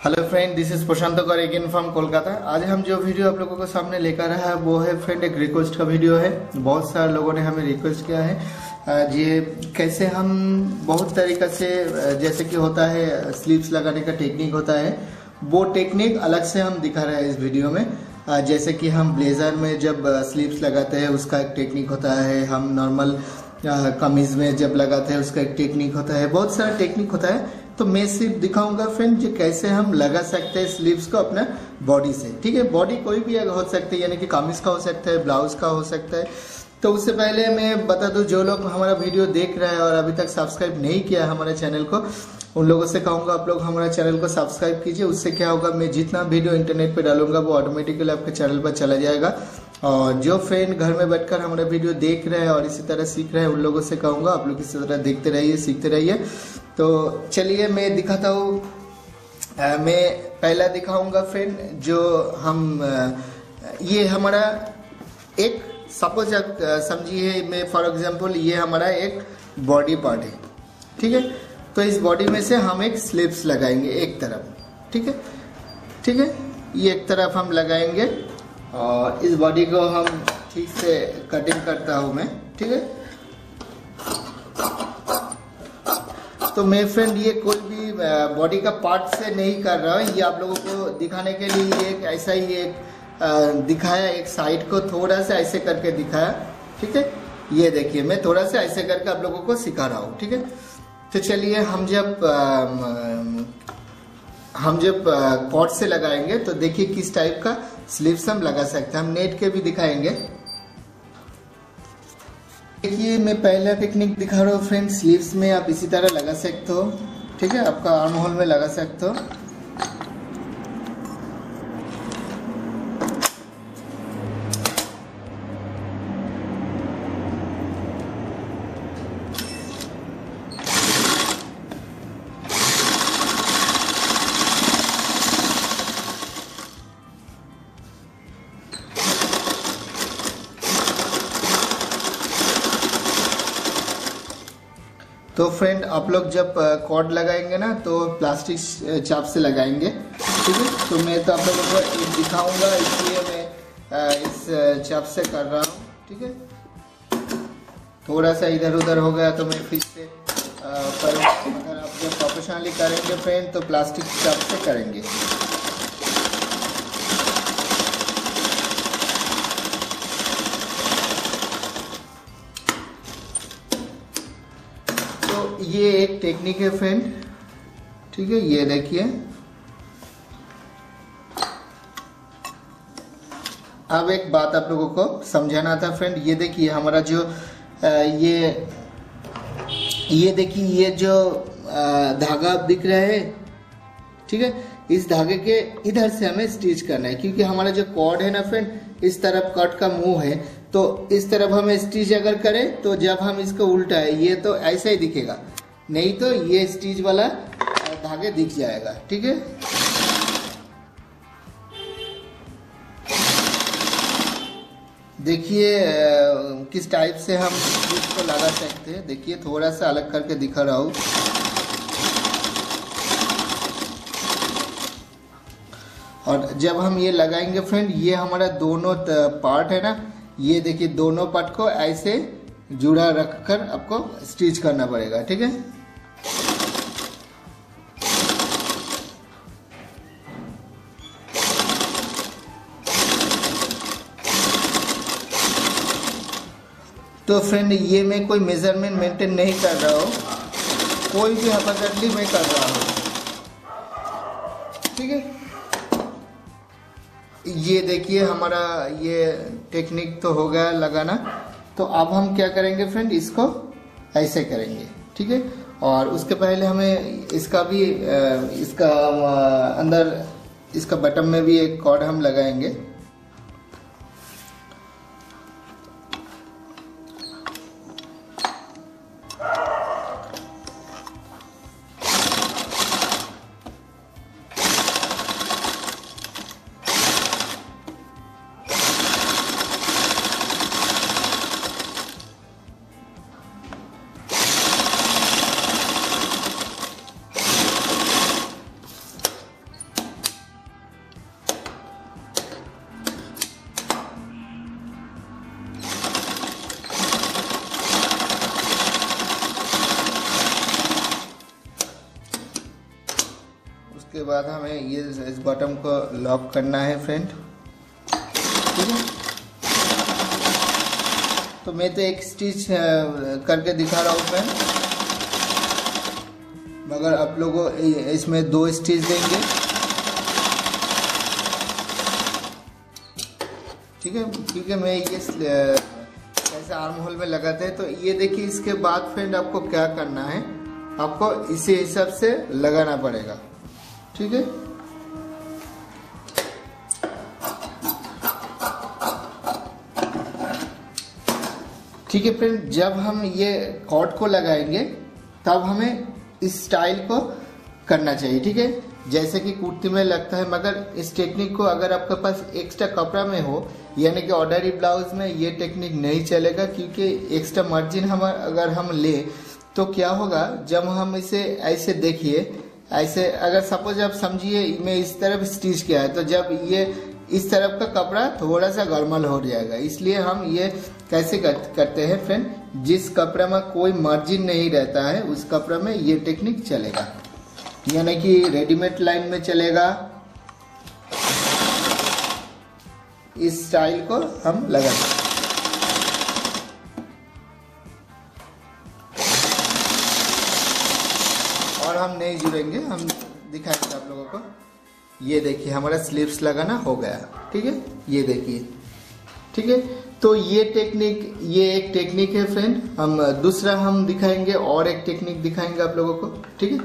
Hello friend this is Prashant कर again from Kolkata आज हम जो वीडियो आप लोगों को सामने लेकर आए है, वो है फ्रेंड एक रिक्वेस्ट का वीडियो है। बहुत सारे लोगों ने हमें रिक्वेस्ट किया है। ये कैसे हम बहुत तरीका से, जैसे कि होता है स्लीव्स लगाने का टेक्निक होता है, वो टेक्निक अलग से हम दिखा रहे हैं इस वीडियो में। जैसे कि हम ब्लेजर में जब स्लीव्स लगाते हैं, उसका एक टेक्निक होता है। हम नॉर्मल कमीज में जब लगाते हैं, उसका एक टेक्निक होता है। बहुत सारा टेक्निक होता है। तो मैं सिर्फ़ दिखाऊँगा फ्रेंड जो कैसे हम लगा सकते हैं स्लीव्स को अपना बॉडी से। ठीक है? बॉडी कोई भी हो सकती है, यानी कि कामिज का हो सकता है ब्लाउज का हो सकता है। तो उससे पहले मैं बता दूँ, जो लोग हमारा वीडियो देख रहे हैं और अभी तक सब्सक्राइब नहीं किया है हमारे चैनल को, उन लोगों से कहूँगा, आप लोग हमारे चैनल को सब्सक्राइब कीजिए। उससे क्या होगा, मैं जितना वीडियो इंटरनेट पे डालूँगा, वो ऑटोमेटिकली आपके चैनल पर चला जाएगा। और जो फ्रेंड घर में बैठकर हमारा वीडियो देख रहे हैं और इसी तरह सीख रहे हैं, उन लोगों से कहूँगा, आप लोग इसी तरह देखते रहिए, सीखते रहिए। तो चलिए मैं दिखाता हूँ। मैं पहला दिखाऊँगा फ्रेंड जो हम ये हमारा एक सपोज़ समझिए मैं फॉर एग्जांपल ये हमारा एक बॉडी पार्ट है, ठीक है? तो इस बॉडी में से हम एक स्लिप्स लगाएँगे एक तरफ़, ठीक है? ठीक है? ये एक तरफ़ हम लगाएँगे, और इस बॉडी को हम ठीक से कटिंग करता हूँ मैं, ठीक है? तो मेरे फ्रेंड ये कोई भी बॉडी का पार्ट से नहीं कर रहा हूँ। ये आप लोगों को दिखाने के लिए एक ऐसा ही एक दिखाया, एक साइड को थोड़ा सा ऐसे करके दिखाया, ठीक है? ये देखिए, मैं थोड़ा सा ऐसे करके आप लोगों को सिखा रहा हूँ, ठीक है? तो चलिए, हम जब हम जब कॉट से लगाएँगे तो देखिए किस टाइप का स्लीव्स हम लगा सकते हैं। हम नेट के भी दिखाएँगे। देखिए, मैं पहला टेक्निक दिखा रहा हूँ फ्रेंड स्लीव्स में आप इसी तरह लगा सकते हो। ठीक है, आपका आर्म होल में लगा सकते हो। तो फ्रेंड आप लोग जब कॉर्ड लगाएँगे ना तो प्लास्टिक चाप से लगाएँगे। ठीक है? तो मैं तो आप लोगों को दिखाऊँगा, इसलिए मैं इस चाप से कर रहा हूँ। ठीक है? थोड़ा सा इधर उधर हो गया तो मैं फिर से पर अगर आप जब प्रोफेशनली करेंगे फ्रेंड तो प्लास्टिक चाप से करेंगे। ये एक टेक्निक है फ्रेंड ठीक है, ये देखिए। अब एक बात आप लोगों को समझाना था फ्रेंड ये देखिए, हमारा जो ये ये देखिए, ये जो धागा आप दिख रहा है, ठीक है? इस धागे के इधर से हमें स्टिच करना है, क्योंकि हमारा जो कॉर्ड है ना फ्रेंड इस तरफ़ कट का मुँह है तो इस तरफ़ हम स्टिच अगर करें तो जब हम इसको उल्टा है ये तो ऐसा ही दिखेगा। नहीं तो ये स्टिच वाला धागे दिख जाएगा, ठीक है? देखिए किस टाइप से हम इसको लगा सकते हैं। देखिए, थोड़ा सा अलग करके दिखा रहा हूँ। और जब हम ये लगाएँगे फ्रेंड ये हमारा दोनों पार्ट है ना? ये देखिए, दोनों पार्ट को ऐसे जुड़ा रखकर आपको स्टिच करना पड़ेगा, ठीक है? तो फ्रेंड ये मैं कोई मेज़रमेंट मेंटेन नहीं कर रहा हूँ। कोई भी हफाजतली मैं कर रहा हूँ। ठीक है? ये देखिए हमारा ये टेक्निक तो हो गया लगाना। तो अब हम क्या करेंगे फ्रेंड इसको ऐसे करेंगे। ठीक है? और उसके पहले हमें इसका भी इसका अंदर, इसका बटन में भी एक कॉर्ड हम लगाएँगे। बाद हमें ये इस बटन को लॉक करना है फ्रेंड ठीक है? तो मैं तो एक स्टिच करके दिखा रहा हूँ फ्रेंड मगर आप लोगों इसमें दो स्टिच देंगे. ठीक है? क्योंकि मैं ये ऐसे आर्म होल में लगाते हैं तो ये देखिए इसके बाद फ्रेंड आपको क्या करना है? आपको इसी हिसाब से लगाना पड़ेगा. ठीक है? ठीक है फ्रेंड जब हम ये कॉट को लगाएँगे, तब हमें इस स्टाइल को करना चाहिए, ठीक है? जैसे कि कुर्ती में लगता है, मगर इस टेक्निक को अगर आपके पास एक्स्ट्रा कपड़ा में हो, यानी कि ऑर्डरी ब्लाउज में ये टेक्निक नहीं चलेगा, क्योंकि एक्स्ट्रा मार्जिन हम अगर हम ले तो क्या होगा, जब हम इसे ऐसे देखिए ऐसे अगर सपोज़ आप समझिए मैं इस तरफ़ स्टिच किया है तो जब ये इस तरफ़ का कपड़ा थोड़ा सा गर्मल हो जाएगा। इसलिए हम ये कैसे कर, करते हैं फ्रेंड जिस कपड़े में कोई मार्जिन नहीं रहता है उस कपड़े में ये टेक्निक चलेगा। यानी कि रेडीमेड लाइन में चलेगा। इस स्टाइल को हम लगा और जुड़ेंगे हम दिखाएँगे आप लोगों को। ये देखिए, हमारा स्लिप्स लगाना हो गया, ठीक है? ये देखिए, ठीक है? तो ये टेक्निक ये एक टेक्निक है फ्रेंड हम, दूसरा हम दिखाएँगे, और एक टेक्निक दिखाएँगे आप लोगों को, ठीक है?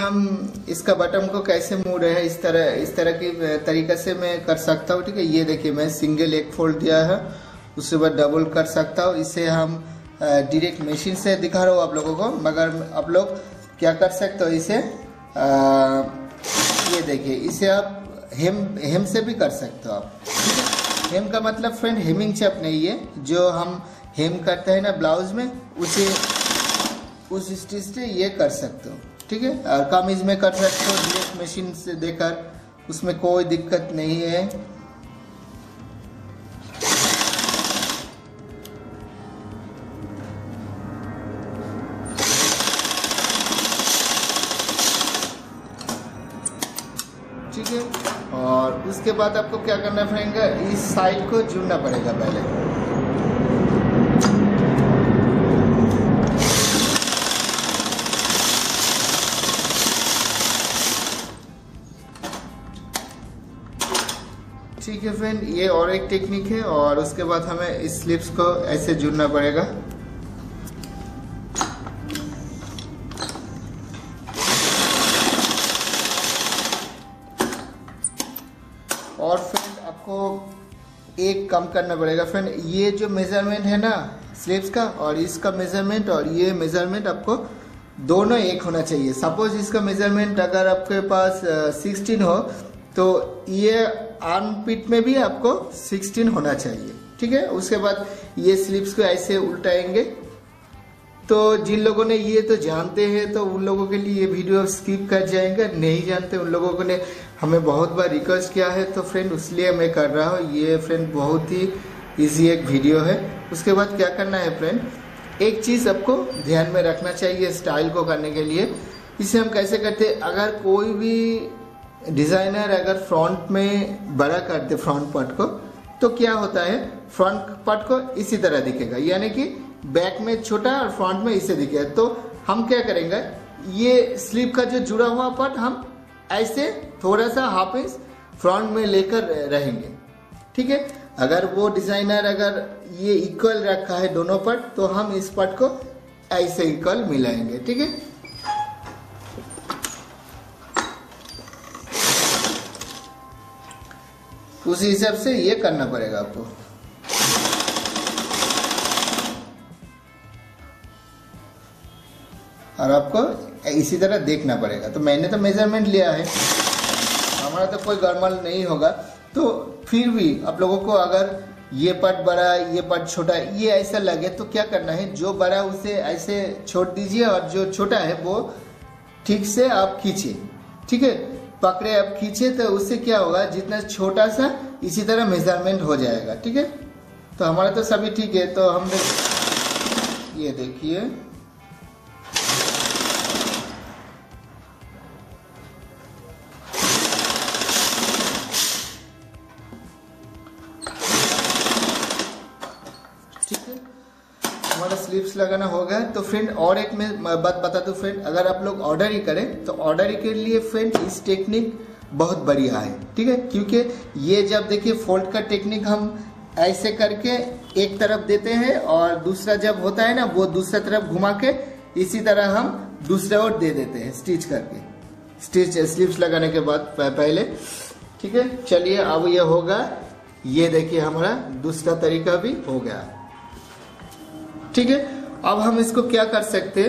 हम इसका बटन को कैसे मूव रहे इस तरह इस तरह की तरीके से मैं कर सकता हूँ, ठीक है? ये देखिए, मैं सिंगल एक फोल्ड दिया है, उसके बाद डबल कर सकता हूँ। इसे हम डायरेक्ट मशीन से दिखा रहा हूँ आप लोगों को, मगर आप लोग क्या कर सकते हो इसे? आ, ये देखिए इसे आप हेम हेम से भी कर सकते हो आप। हेम का मतलब फ्रेंड हेमिंग चेप नहीं है जो हम हेम करते हैं ना ब्लाउज में उसे उस स्टिच से ये कर सकते हो। ठीक है? और कमीज में कर सकते हो मशीन से देकर उसमें कोई दिक्कत नहीं है। उसके बाद आपको क्या करना पड़ेगा इस साइड को जुड़ना पड़ेगा पहले। ठीक है फ्रेंड, ये और एक टेक्निक है और उसके बाद हमें इस स्लिप्स को ऐसे जुड़ना पड़ेगा। एक कम करना पड़ेगा। फ्रेंड ये जो मेज़रमेंट है ना स्लिप्स का और इसका मेज़रमेंट और ये मेज़रमेंट आपको दोनों एक होना चाहिए। सपोज़ इसका मेज़रमेंट अगर आपके पास सिक्सटीन हो तो ये आर्म पिट में भी आपको 16 होना चाहिए। ठीक है? उसके बाद ये स्लिप्स को ऐसे उल्टाएँगे। तो जिन लोगों ने ये तो जानते हैं तो उन लोगों के लिए ये वीडियो स्किप कर जाएँगे। नहीं जानते, उन लोगों को ने हमें बहुत बार रिक्वेस्ट किया है तो फ्रेंड इसलिए मैं कर रहा हूँ। ये फ्रेंड बहुत ही इजी एक वीडियो है। उसके बाद क्या करना है फ्रेंड एक चीज़ आपको ध्यान में रखना चाहिए स्टाइल को करने के लिए। इसे हम कैसे करते अगर कोई भी डिज़ाइनर अगर फ्रंट में बड़ा कर दे फ्रंट पार्ट को तो क्या होता है? फ्रंट पार्ट को इसी तरह दिखेगा। यानी कि बैक में छोटा और फ्रंट में इसे दिखेगा। तो हम क्या करेंगे? ये स्लीप का जो जुड़ा हुआ पार्ट हम ऐसे थोड़ा सा हाफ़ इंच फ्रंट में लेकर रहेंगे। ठीक है? अगर वो डिज़ाइनर अगर ये इक्वल रखा है दोनों पट तो हम इस पट को ऐसे इक्वल मिलाएँगे। ठीक है? उसी हिसाब से ये करना पड़ेगा आपको। और आपको इसी तरह देखना पड़ेगा। तो मैंने तो मेज़रमेंट लिया है। हमारा तो कोई गरमल नहीं होगा। तो फिर भी आप लोगों को अगर ये पार्ट बड़ा, ये पार्ट छोटा, ये ऐसा लगे तो क्या करना है? जो बड़ा उसे ऐसे छोड़ दीजिए और जो छोटा है वो ठीक से आप खींचिए। ठीक है? पकड़े आप खींचे तो उससे क्या होगा? जितना छोटा सा, इसी तरह मेज़रमेंट हो जाएगा। ठीक है? तो हमारा तो सभी ठीक है। तो हम ये देखिए। हमारा लगाना हो गया तो फ्रेंड और एक मैं बात बता दूँ फ्रेंड अगर आप लोग ऑर्डर ही करें तो ऑर्डर के लिए फ्रेंड इस टेक्निक बहुत बढ़िया है, ठीक है? क्योंकि ये जब देखिए फोल्ड का टेक्निक हम ऐसे करके एक तरफ़ देते हैं और दूसरा जब होता है ना, वो दूसरा तरफ़ घुमा के इसी तरह हम दूसरे ओर दे देते हैं स्टिच करके। स्टिच स्लीव्स लगाने के बाद पहले, ठीक है? चलिए, अब ये होगा, ये देखिए हमारा दूसरा तरीका भी हो गया। ठीक है? अब हम इसको क्या कर सकते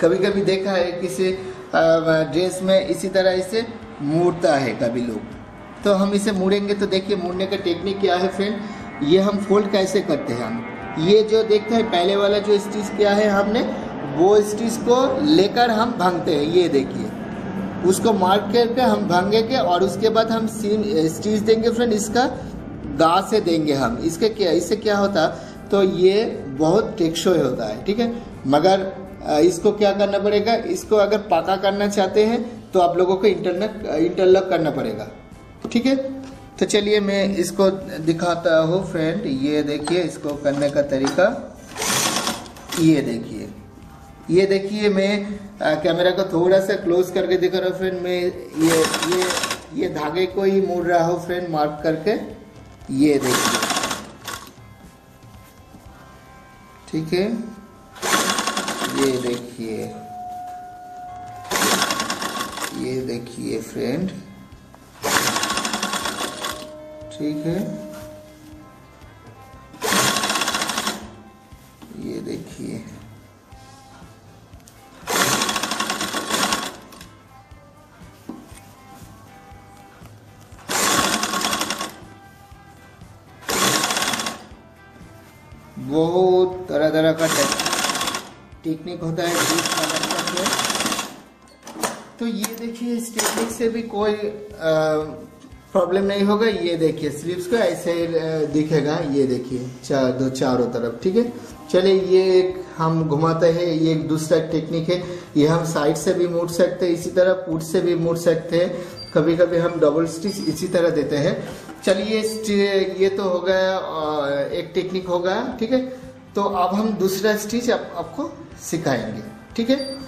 कभी कभी देखा है किसी ड्रेस में इसी तरह इसे मुड़ता है कभी लोग। तो हम इसे मुड़ेंगे तो देखिए मुड़ने का टेक्निक क्या है फ्रेंड ये हम फोल्ड कैसे करते हैं हम? ये जो देखते हैं, पहले वाला जो स्टिच किया है हमने, वो स्टिच को लेकर हम भांगते हैं। ये देखिए। उसको मार्क करके हम भांगेंगे और उसके बाद हम सीम स्टिच देंगे फ्रेंड इसका गा से देंगे हम। इसके क्या, इससे क्या होता? तो ये बहुत टेक्सो होता है, ठीक है? मगर इसको क्या करना पड़ेगा? इसको अगर पाका करना चाहते हैं तो आप लोगों को इंटरनेट इंटरलॉक करना पड़ेगा, ठीक है? तो चलिए मैं इसको दिखाता हूँ, फ्रेंड। ये देखिए, इसको करने का तरीका। ये देखिए ये देखिए, मैं कैमरा को थोड़ा सा क्लोज करके दिखा रहा हूँ, फ्रेंड। मैं, ये ये ये धागे को ही मोड़ रहा हूँ, फ्रेंड, मार्क करके। ये देखिए। ठीक है? ये देखिए। ये देखिए फ्रेंड ठीक है? ये देखिए। टेक्निक होता है तो ये देखिए इस टेक्निक से भी कोई प्रॉब्लम नहीं होगा। ये देखिए स्लीव्स को ऐसे दिखेगा। ये देखिए चार दो चारों तरफ़ ठीक है? चलिए ये एक हम घुमाते हैं। ये एक दूसरा टेक्निक है। ये हम साइड से भी मुड़ सकते हैं इसी तरह पुट से भी मुड़ सकते हैं। कभी कभी हम डबल स्टिच इसी तरह देते हैं। चलिए ये तो हो गया एक टेक्निक हो गया ठीक है? तो अब हम दूसरा स्टिच आप, आपको सिखाएँगे। ठीक है?